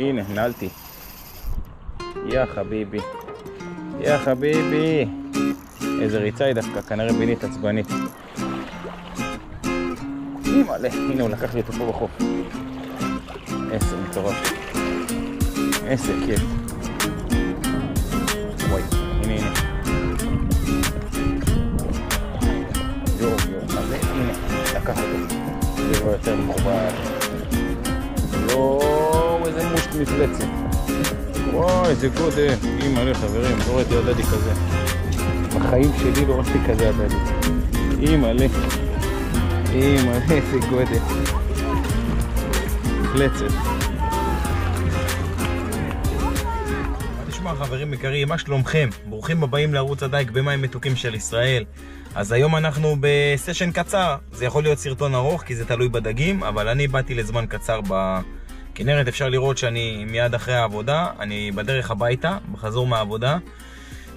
הנה, נעלתי. יא חביבי. יא חביבי. איזה ריצה היא דווקא, כנראה בינית עצבנית. אימא'לה, הנה הוא לקח לי אותו פה בחוף. איזה מטורף. איזה כיף. וואי, הנה הנה. יואו יואו, זה? הנה, לקח אותו. זה כבר יותר מכובד. יואו, מפלצת. וואי, איזה גודל. אימא'לה חברים, לא ראיתי הדדי כזה. בחיים שלי לא ראיתי כזה הדדי. אימא'לה. אימא'לה, איזה גודל. מפלצת. תשמע חברים יקרים, מה שלומכם? ברוכים הבאים לערוץ הדייג במים מתוקים של ישראל. אז היום אנחנו בסשן קצר, זה יכול להיות סרטון ארוך כי זה תלוי בדגים, אבל אני באתי לזמן קצר בכנרת, אפשר לראות שאני מיד אחרי העבודה, אני בדרך הביתה, בחזור מהעבודה,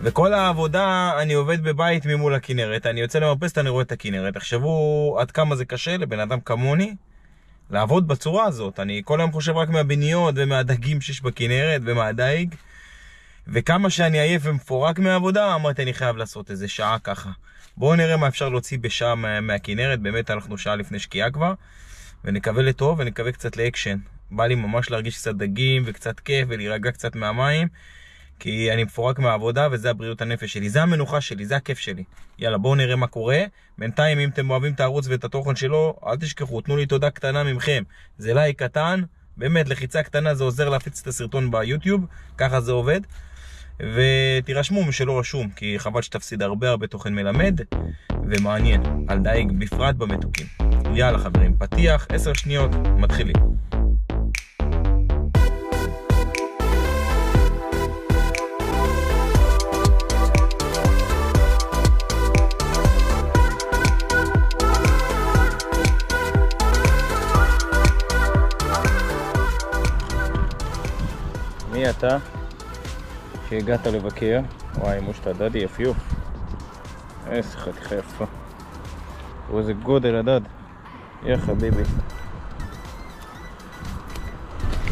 וכל העבודה אני עובד בבית ממול הכנרת, אני יוצא למרפסת, אני רואה את הכנרת. תחשבו עד כמה זה קשה לבן אדם כמוני לעבוד בצורה הזאת. אני כל היום חושב רק מהבניות ומהדגים שיש בכנרת ומהדייג. וכמה שאני עייף ומפורק מהעבודה, אמרתי אני חייב לעשות איזה שעה ככה. בואו נראה מה אפשר להוציא בשעה מה- מהכנרת, באמת אנחנו שעה לפני שקיעה כבר, ונקווה לטוב ונקווה קצת לאקשן. בא לי ממש להרגיש קצת דגים וקצת כיף ולהירגע קצת מהמים, כי אני מפורק מהעבודה וזה הבריאות הנפש שלי, זה המנוחה שלי, זה הכיף שלי. יאללה בואו נראה מה קורה. בינתיים אם אתם אוהבים את הערוץ ואת התוכן שלו, אל תשכחו, תנו לי תודה קטנה ממכם. זה לייק קטן, באמת לחיצה קטנה זה עוזר להפיץ את הסרטון ביוטיוב, ככה זה עובד. ותירשמו מי שלא רשום, כי חבל שתפסיד הרבה הרבה תוכן מלמד ומעניין, על דייג בפרט במתוקים. יאללה חברים, פתיח, 10 שניות, מתחילים. אתה שהגעת לבקר? וואי, מושת הדדי יפיוף. איזה חתיכה יפה. תראו איזה גודל הדד. יא חביבי.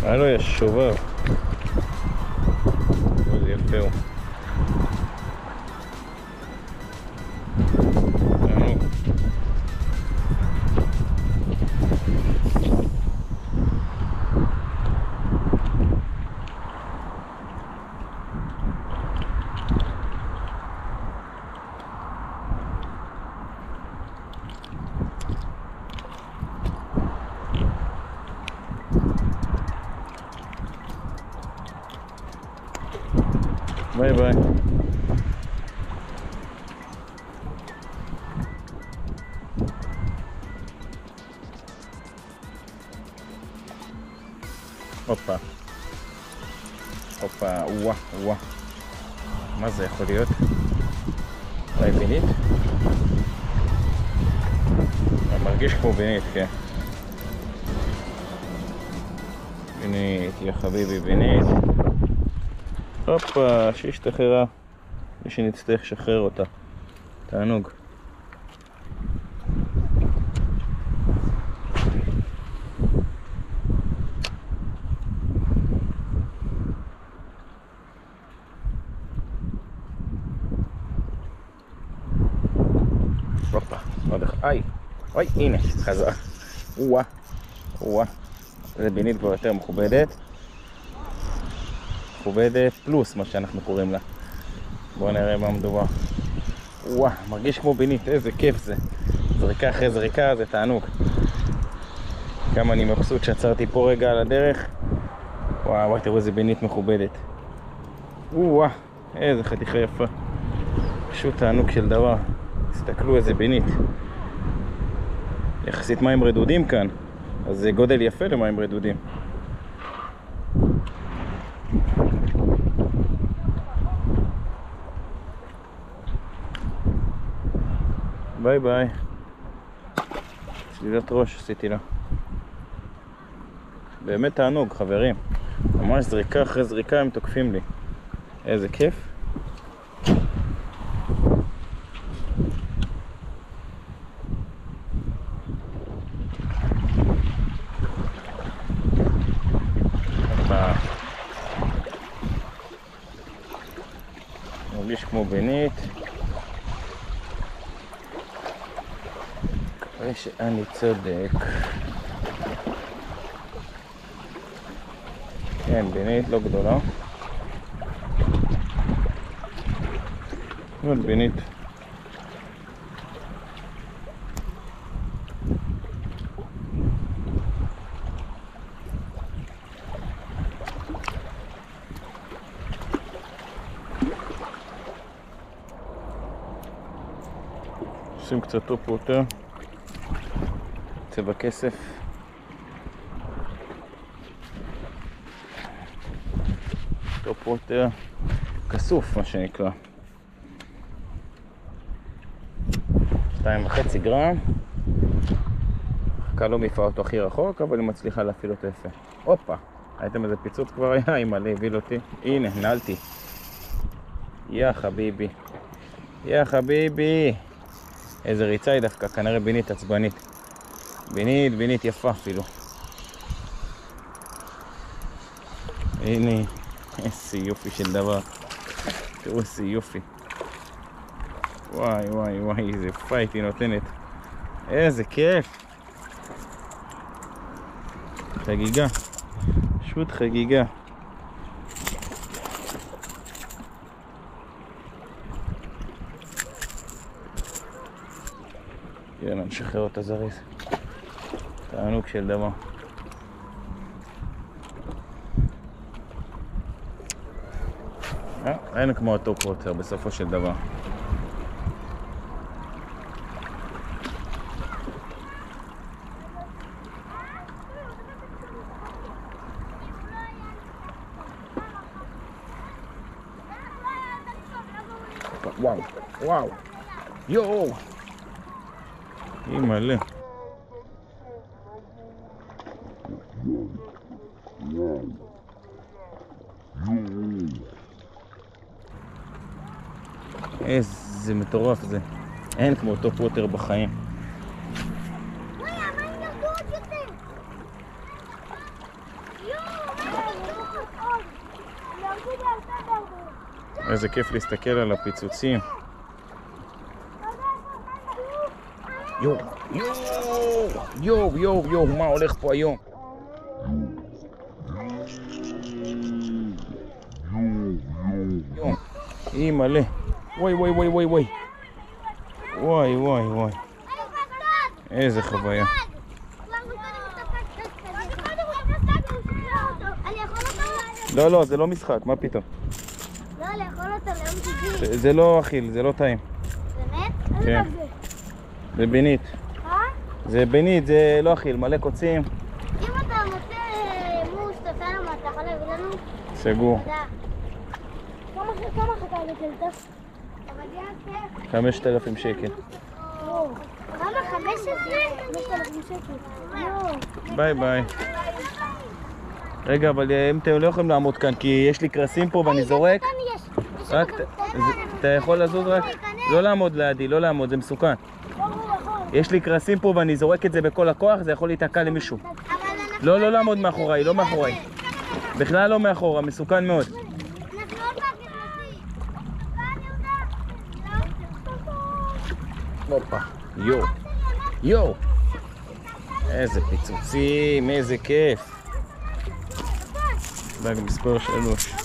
היה לו יש שובב. איזה יפה הוא. ביי ביי. הופה. הופה, וואה, וואה. מה זה יכול להיות? אולי בינית? מרגיש כמו בינית, כן. בינית, יא חביבי, בינית. הופה, שהשתחררה. שנצטרך לשחרר אותה. תענוג. הופה, אוי, הנה, חזרה. וואה, וואה. זה בינית כבר יותר מכובדת. מכובדת פלוס, מה שאנחנו קוראים לה. בואו נראה מה מדובר. וואה, מרגיש כמו בינית, איזה כיף זה. זריקה אחרי זריקה זה תענוג. כמה אני מבסוט שעצרתי פה רגע על הדרך. וואו, וואי, תראו איזה בינית מכובדת. וואה, איזה חתיכה יפה. פשוט תענוג של דבר. תסתכלו איזה בינית. יחסית מים רדודים כאן, אז זה גודל יפה למים רדודים. ביי ביי. צלילת ראש עשיתי לה. באמת תענוג, חברים. ממש זריקה אחרי זריקה הם תוקפים לי. איזה כיף. הופה. מרגיש כמו בנית. מקווה שאני צודק. כן, בנית לא גדולה. אבל בנית. עושים קצת טופ ווטר, צבע כסף. top water כסוף מה שנקרא. שתיים וחצי גרם. חכה לא מעיפה אותו הכי רחוק, אבל היא מצליחה להפעיל אותו יפה. הופה, ראיתם איזה פיצוץ כבר היה? אימא'לה, הבהיל אותי. הנה, נעלתי. יא חביבי. יא חביבי. איזה ריצה היא דווקא, כנראה בינית עצבנית. בינית, בינית יפה אפילו. הנה, איזה יופי של דבר. תראו איזה יופי. וואי וואי וואי, איזה פייט היא נותנת. איזה כיף. חגיגה. פשוט חגיגה. יאללה, נשחרר אותה זריז. תענוג של דבר. אה, אין כמו ה top water בסופו של דבר. וואו, וואו, יואו, אימא'לה. איזה מטורף זה. אין כמו top water בחיים. יואו. איזה כיף להסתכל על הפיצוצים. יואו, יואו, יואו, יואו, יואו, מה הולך פה היום? יואו, אימא'לה. וואי וואי וואי וואי וואי. וואי וואי וואי. איזה חוויה. אותו? לא, לא, זה לא משחק, מה פתאום? לא, לאכול אותו ליום שישי. זה- לא אכיל, זה לא טעים. באמת? כן. איזה זה? בינית. אה? זה בינית, זה לא אכיל, מלא קוצים. אם אתה מוצא אה, מוס, תעשה לנו מה, אתה יכול להביא לנו? סגור. תודה. כמה חכה לקלטה? יפה. 5,000 שקל. כמה? 15? 5,000 שקל. לא. ביי ביי. רגע, אבל אה, אם אתם לא יכולים לעמוד כאן, כי יש לי קרסים פה ואני זורק. רק. אתה יכול לזוז רק? לא לעמוד לידי, לא לעמוד, זה מסוכן. לא. יש לי קרסים פה ואני זורק את זה בכל הכוח, זה יכול להיתקע למישהו. אנחנו... לא, לא לעמוד מאחוריי, לא מאחוריי. בכלל לא מאחורה, מסוכן מאוד. אנחנו עוד מעט נכנסים. כאן, יהודה. הופה, יואו, יואו. איזה פיצוצים, איזה כיף. דג מספר שלוש.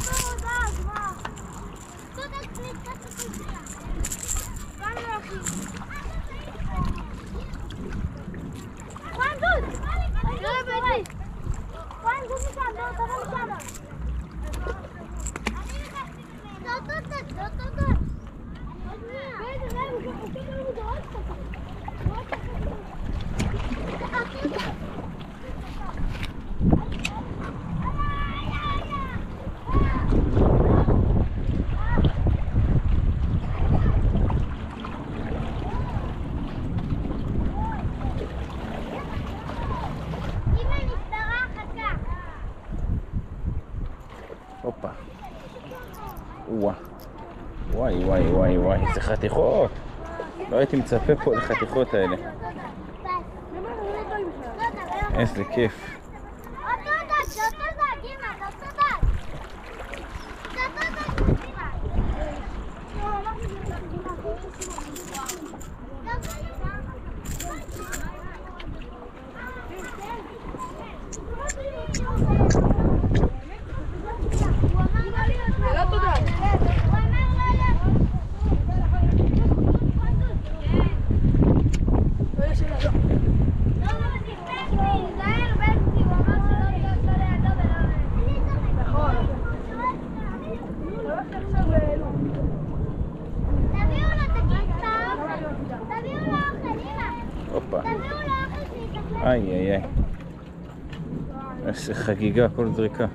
איזה חתיכות. לא הייתי מצפה פה לחתיכות האלה. איזה כיף. אותו דג, אותו דג, אמא, אותו איי איי איי. איזה חגיגה, כל זריקה.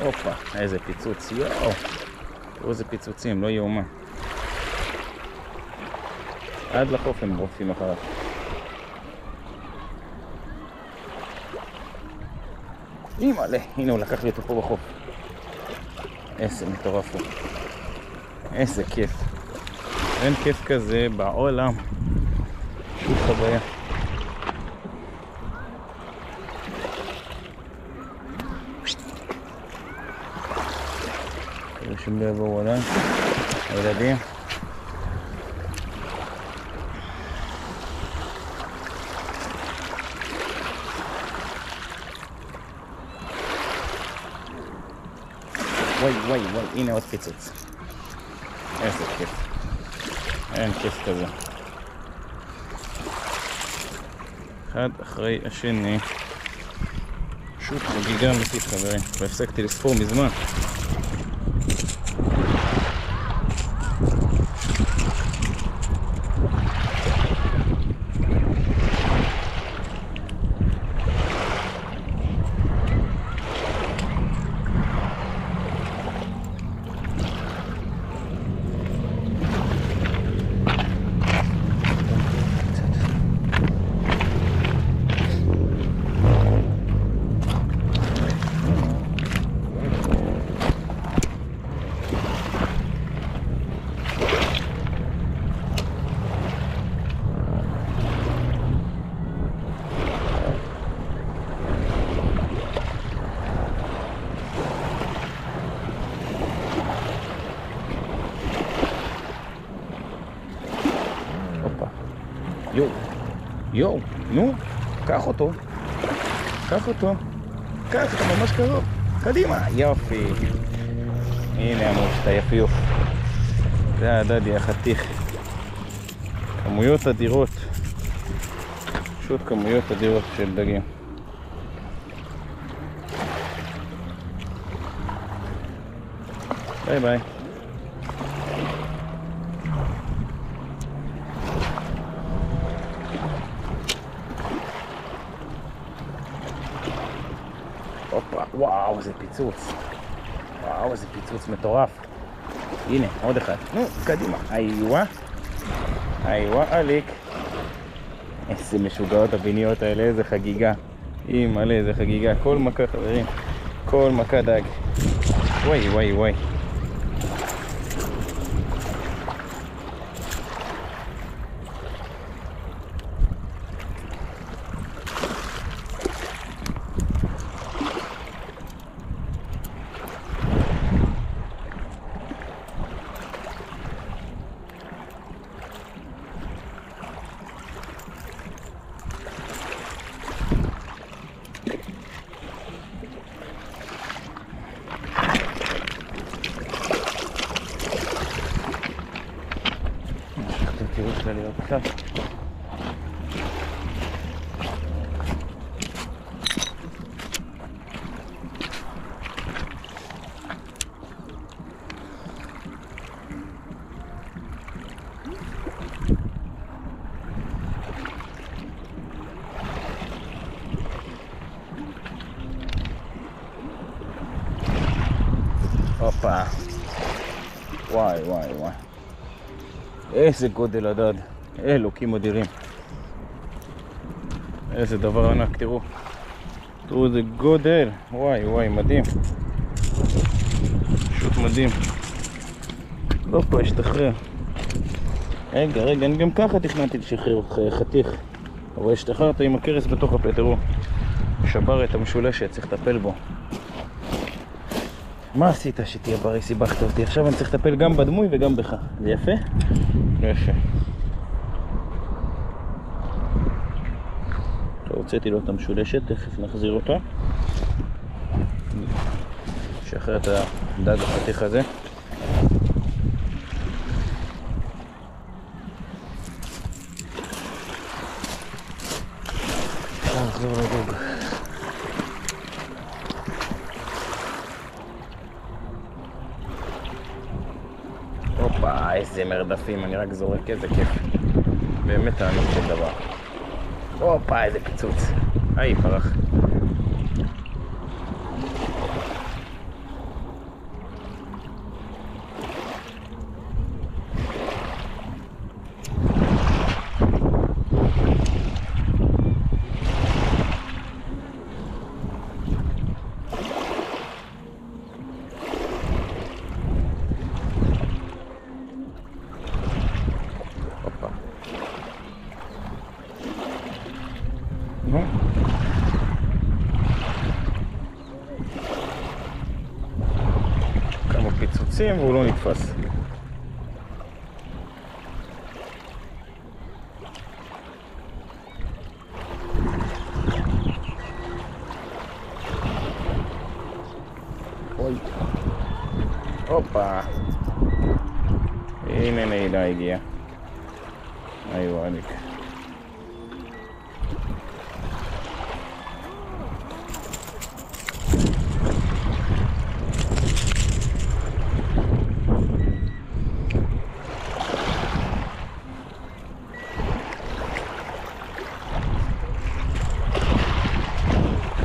הופה, איזה פיצוץ, יואו. תראו איזה פיצוצים, לא יאומן. עד לחוף הם רודפים אחריו. אימא'לה, הנה הוא לקח לי אותו פה בחוף. איזה מטורף הוא. איזה כיף. אין כיף כזה בעולם. פשוט חוויה. לא יבואו עליי. הילדים. וואי וואי וואי, הנה עוד פיצוץ. איזה כיף. אין כיף כזה. אחד אחרי השני. פשוט חגיגה אמיתית חברים. והפסקתי לספור מזמן. הופה. יואו. יואו. נו, קח אותו. קח אותו. קח אותו ממש קרוב. קדימה. יופי. הנה המוש, את היפיוף. זה הדדי החתיך. כמויות אדירות. פשוט כמויות אדירות של דגים. ביי ביי. הופה, וואו, איזה פיצוץ. וואו, איזה פיצוץ מטורף. הנה, עוד אחד. נו, קדימה. איווה. איווה, אליק. איזה משוגעות הביניות האלה, איזה חגיגה. אימא'לה, איזה חגיגה. כל מכה, חברים. כל מכה דג. וואי, וואי, וואי. אתם תראו שלה להיות קצת. הופה. וואי וואי וואי. אלוקים אדירים. איזה דבר ענק, תראו. תראו איזה גודל. וואי וואי, מדהים. פשוט מדהים. לא פה, השתחרר. רגע, רגע, אני גם ככה תכננתי לשחרר אותך, חתיך. אבל השתחררת עם הכרס בתוך הפה, תראו. שבר את המשולשת, צריך לטפל בו. מה עשית שתהיה בריא? סיבכת אותי. עכשיו אני צריך לטפל גם בדמוי וגם בך. זה יפה? יפה. טוב, הוצאתי לו את המשולשת, תכף נחזיר אותה. נשחרר את הדג החתיך הזה. לחזור לדוג. הופה, איזה מרדפים, אני רק זורק, איזה כיף. באמת תענוג של דבר. הופה, איזה פיצוץ. היי, פרח. הופה. נו. כמה פיצוצים והוא לא נתפס. אוי. הופה. הנה נעילה הגיעה. היי וואליק.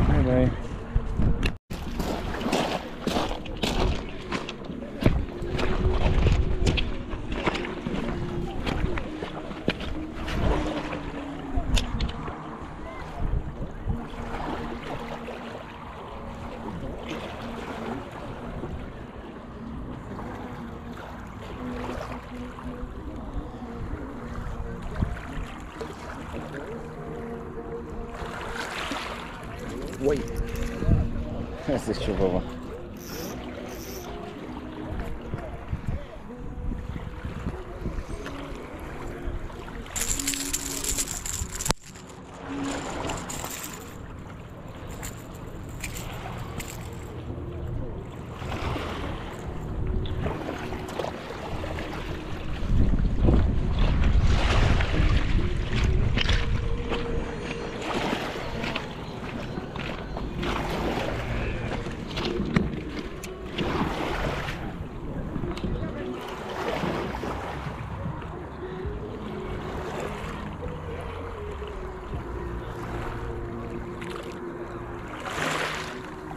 ביי ביי. וואי. איזה שובבה.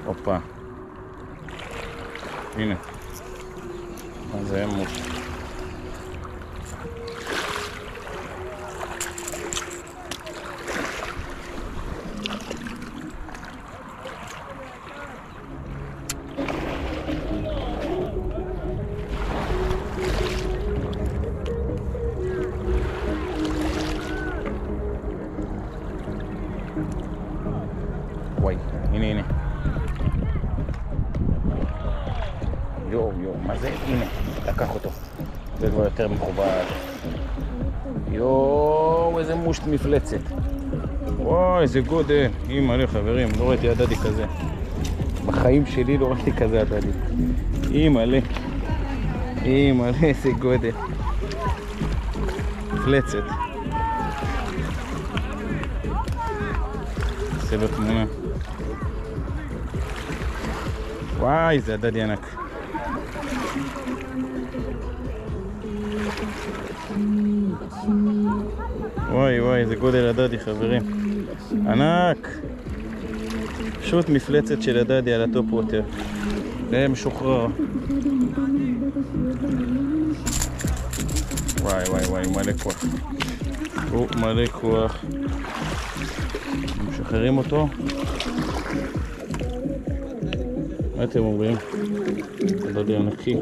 הופה. הנה. יואו יואו, מה זה? הנה, לקח אותו. זה כבר יותר מכובד. יואו, איזה מושט מפלצת. וואי, איזה גודל. אימא'לה חברים, לא ראיתי הדדי כזה. בחיים שלי לא ראיתי כזה הדדי. אימא'לה. אימא'לה, איזה גודל. מפלצת. לו תמונה. וואי, זה הדדי ענק. וואי וואי, איזה גודל הדדי חברים. ענק! פשוט מפלצת של הדדי על ה top water. זה משוחרר. וואי וואי וואי, מלא כוח. הוא מלא כוח. משחררים אותו. מה אתם אומרים? הדדי ענקי.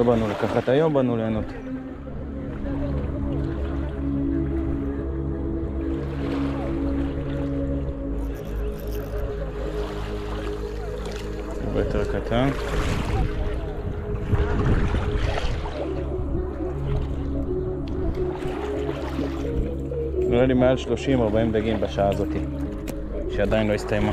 לא באנו לקחת היום, באנו ליהנות. הרבה יותר קטן. נראה לי מעל 30-40 דגים בשעה הזאת, שעדיין לא הסתיימה.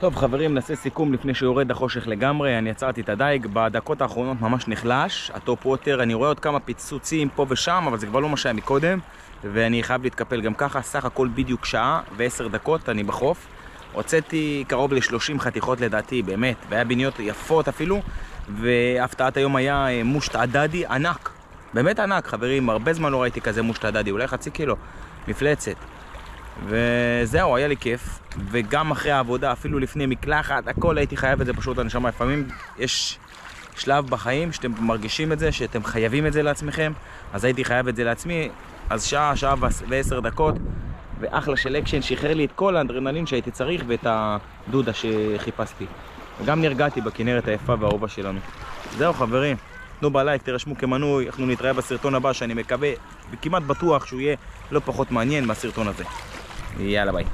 טוב חברים, נעשה סיכום לפני שיורד החושך לגמרי. אני עצרתי את הדייג, בדקות האחרונות ממש נחלש. ה top water, אני רואה עוד כמה פיצוצים פה ושם, אבל זה כבר לא מה שהיה מקודם. ואני חייב להתקפל גם ככה, סך הכל בדיוק שעה ועשר דקות אני בחוף. הוצאתי קרוב ל-30 חתיכות לדעתי, באמת, והיה ביניות יפות אפילו. והפתעת היום היה אה, מושט עדדי ענק. באמת ענק, חברים, הרבה זמן לא ראיתי כזה מושט עדדי, אולי חצי קילו, מפלצת. וזהו, היה לי כיף, וגם אחרי העבודה, אפילו לפני מקלחת, הכל הייתי חייב את זה פשוט הנשמה. לפעמים יש שלב בחיים שאתם מרגישים את זה, שאתם חייבים את זה לעצמכם, אז הייתי חייב את זה לעצמי, אז שעה, שעה ועשר דקות, ואחלה של אקשן, שחרר לי את כל האדרנלין שהייתי צריך ואת הדוזה שחיפשתי. וגם נרגעתי בכנרת היפה והאהובה שלנו. זהו חברים, תנו בלייק, תירשמו כמנוי, אנחנו נתראה בסרטון הבא שאני מקווה וכמעט בטוח שהוא יהיה לא פחות מעניין מהסרטון הזה. יאללה ביי.